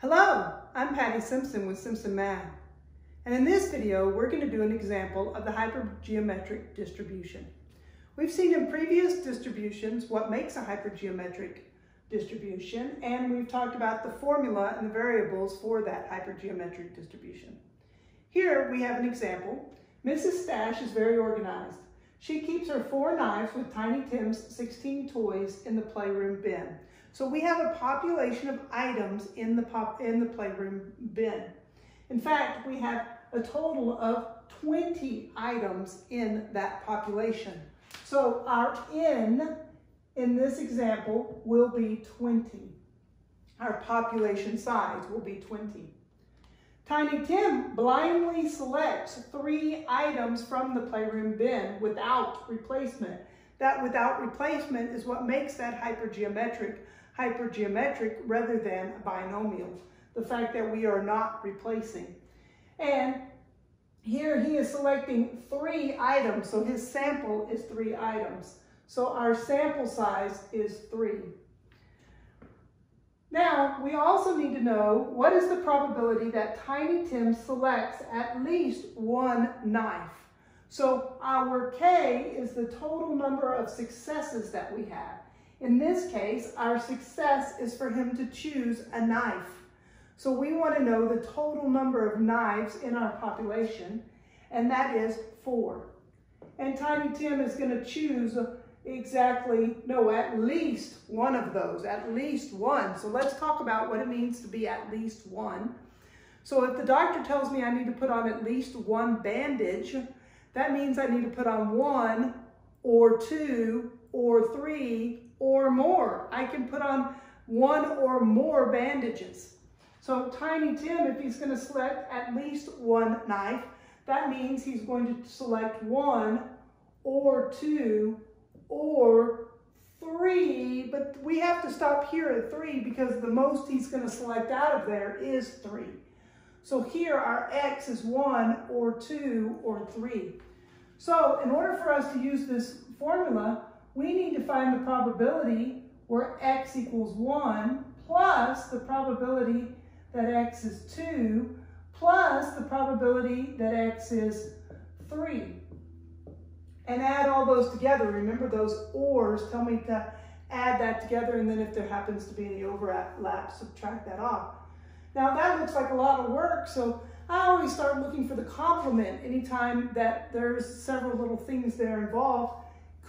Hello, I'm Patty Simpson with Simpson Math. And in this video, we're going to do an example of the hypergeometric distribution. We've seen in previous distributions what makes a hypergeometric distribution, and we've talked about the formula and the variables for that hypergeometric distribution. Here we have an example. Mrs. Stash is very organized. She keeps her four knives with Tiny Tim's 16 toys in the playroom bin. So we have a population of items in the, pop, in the playroom bin. In fact, we have a total of 20 items in that population. So our N in this example will be 20. Our population size will be 20. Tiny Tim blindly selects three items from the playroom bin without replacement. That without replacement is what makes that hypergeometric hypergeometric rather than binomial. The fact that we are not replacing. And here he is selecting three items, so his sample is three items. So our sample size is three. Now, we also need to know what is the probability that Tiny Tim selects at least one knife. So our K is the total number of successes that we have. In this case, our success is for him to choose a knife. So we want to know the total number of knives in our population, and that is four. And Tiny Tim is going to choose exactly, no, at least one of those, at least one. So let's talk about what it means to be at least one. So if the doctor tells me I need to put on at least one bandage, that means I need to put on one or two or three or more. I can put on one or more bandages. So Tiny Tim, if he's going to select at least one knife, that means he's going to select one or two or three, but we have to stop here at three because the most he's going to select out of there is three. So here our x is one or two or three. So in order for us to use this formula, we need to find the probability where x equals 1 plus the probability that x is 2 plus the probability that x is 3. And add all those together. Remember those ors tell me to add that together and then if there happens to be any overlap, subtract that off. Now that looks like a lot of work, so I always start looking for the complement anytime that there's several little things there involved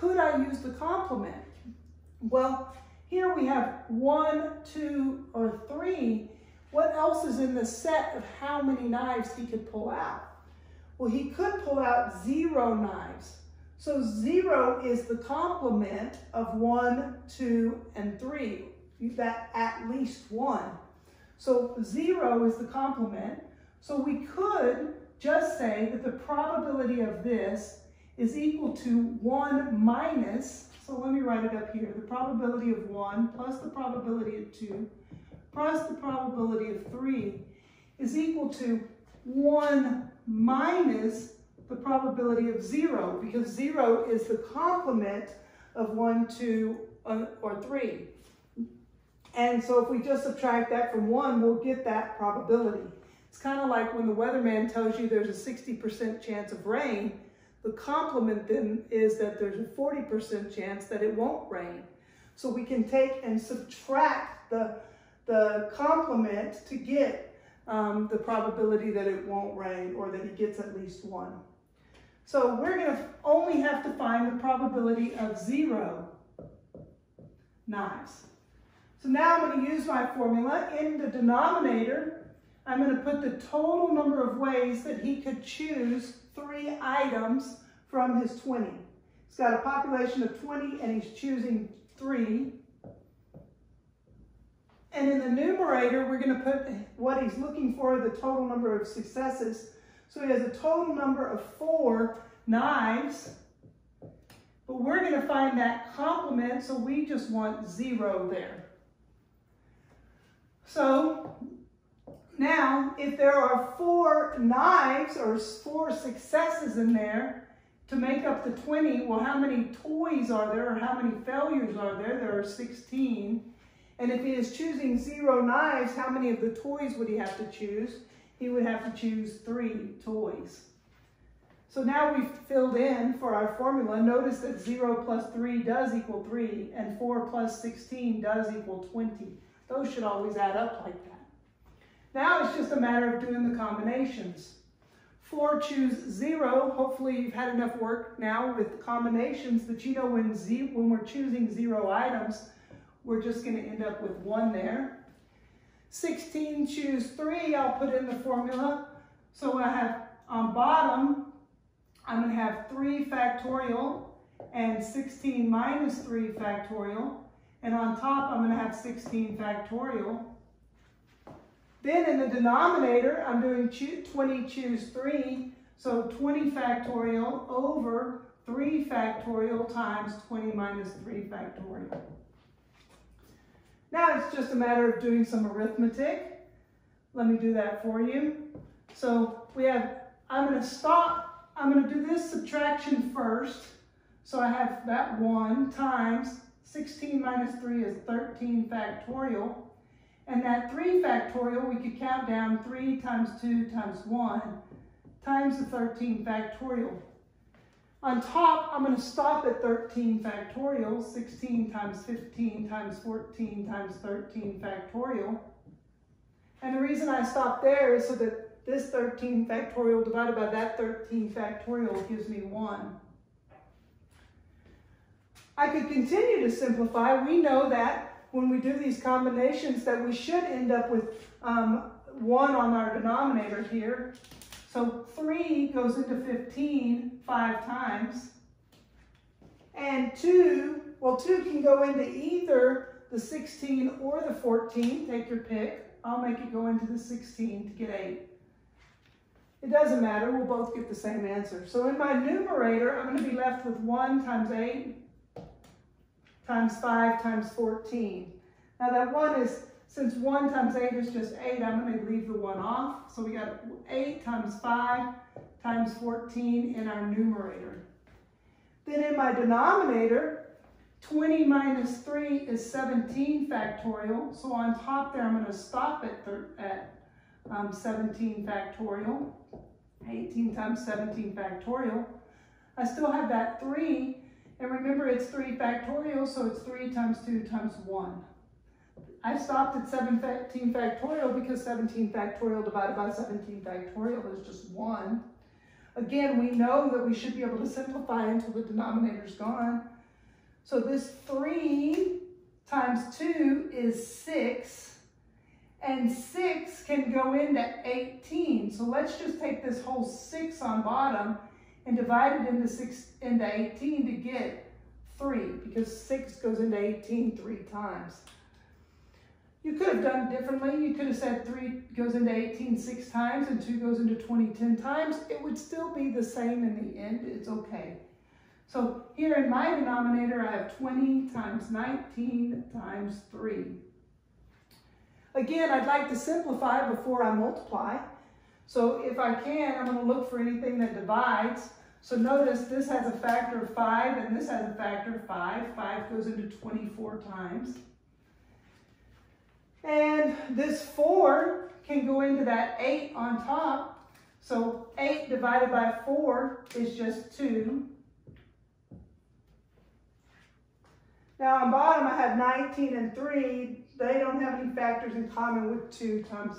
could I use the complement? Well, here we have one, two, or three. What else is in the set of how many knives he could pull out? Well, he could pull out zero knives. So zero is the complement of one, two, and three. That at least one. So zero is the complement. So we could just say that the probability of this is equal to 1 minus, so let me write it up here, the probability of 1 plus the probability of 2 plus the probability of 3 is equal to 1 minus the probability of 0, because 0 is the complement of 1, 2, uh, or 3. And so if we just subtract that from 1, we'll get that probability. It's kind of like when the weatherman tells you there's a 60% chance of rain, the complement then is that there's a 40% chance that it won't rain. So we can take and subtract the, the complement to get um, the probability that it won't rain or that he gets at least one. So we're going to only have to find the probability of zero knives. So now I'm going to use my formula. In the denominator, I'm going to put the total number of ways that he could choose three items from his 20. He's got a population of 20 and he's choosing three. And in the numerator, we're going to put what he's looking for, the total number of successes. So he has a total number of four knives. But we're going to find that complement, so we just want zero there. So now, if there are four knives or four successes in there to make up the 20, well, how many toys are there or how many failures are there? There are 16. And if he is choosing zero knives, how many of the toys would he have to choose? He would have to choose three toys. So now we've filled in for our formula. Notice that 0 plus 3 does equal 3, and 4 plus 16 does equal 20. Those should always add up like that. Now it's just a matter of doing the combinations. 4 choose 0. Hopefully you've had enough work now with combinations that you know when, z when we're choosing 0 items, we're just going to end up with 1 there. 16 choose 3. I'll put in the formula. So I have on bottom I'm going to have 3 factorial and 16 minus 3 factorial. And on top, I'm going to have 16 factorial. Then in the denominator, I'm doing 20 choose 3. So 20 factorial over 3 factorial times 20 minus 3 factorial. Now it's just a matter of doing some arithmetic. Let me do that for you. So we have, I'm going to stop I'm going to do this subtraction first. So I have that 1 times 16 minus 3 is 13 factorial. And that 3 factorial, we could count down 3 times 2 times 1 times the 13 factorial. On top, I'm going to stop at 13 factorial, 16 times 15 times 14 times 13 factorial. And the reason I stop there is so that this 13 factorial divided by that 13 factorial gives me 1. I could continue to simplify. We know that when we do these combinations that we should end up with um, 1 on our denominator here. So 3 goes into 15 five times. And 2, well 2 can go into either the 16 or the 14. Take your pick. I'll make it go into the 16 to get 8. It doesn't matter, we'll both get the same answer. So in my numerator, I'm going to be left with 1 times 8 times 5 times 14. Now that 1 is, since 1 times 8 is just 8, I'm going to leave the 1 off. So we got 8 times 5 times 14 in our numerator. Then in my denominator, 20 minus 3 is 17 factorial. So on top there, I'm going to stop at, at um, 17 factorial. 18 times 17 factorial. I still have that 3, and remember it's 3 factorial, so it's 3 times 2 times 1. I stopped at 17 factorial because 17 factorial divided by 17 factorial is just 1. Again, we know that we should be able to simplify until the denominator's gone. So this 3 times 2 is 6 and 6 can go into 18. So let's just take this whole 6 on bottom and divide it into, six, into 18 to get 3, because 6 goes into 18 three times. You could have done differently. You could have said 3 goes into 18 six times and 2 goes into 20 10 times. It would still be the same in the end. It's okay. So here in my denominator, I have 20 times 19 times 3. Again, I'd like to simplify before I multiply. So if I can, I'm going to look for anything that divides. So notice this has a factor of 5 and this has a factor of 5. 5 goes into 24 times. And this 4 can go into that 8 on top. So 8 divided by 4 is just 2. Now on bottom I have 19 and 3 they don't have any factors in common with 2 times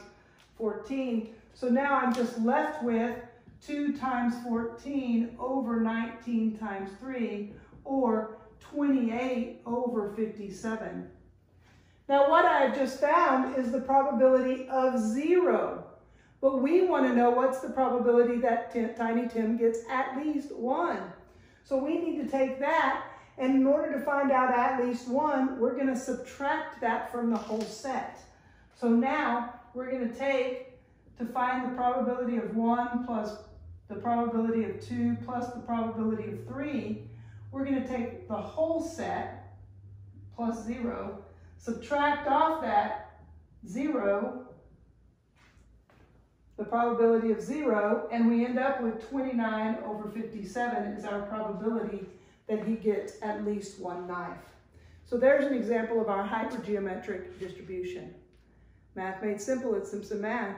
14. So now I'm just left with 2 times 14 over 19 times 3, or 28 over 57. Now what I've just found is the probability of 0. But we want to know what's the probability that Tiny Tim gets at least 1. So we need to take that and in order to find out at least one, we're going to subtract that from the whole set. So now we're going to take, to find the probability of 1 plus the probability of 2 plus the probability of 3, we're going to take the whole set plus 0, subtract off that 0, the probability of 0, and we end up with 29 over 57 is our probability that he gets at least one knife. So there's an example of our hypergeometric distribution. Math made simple, it's Simpson Math.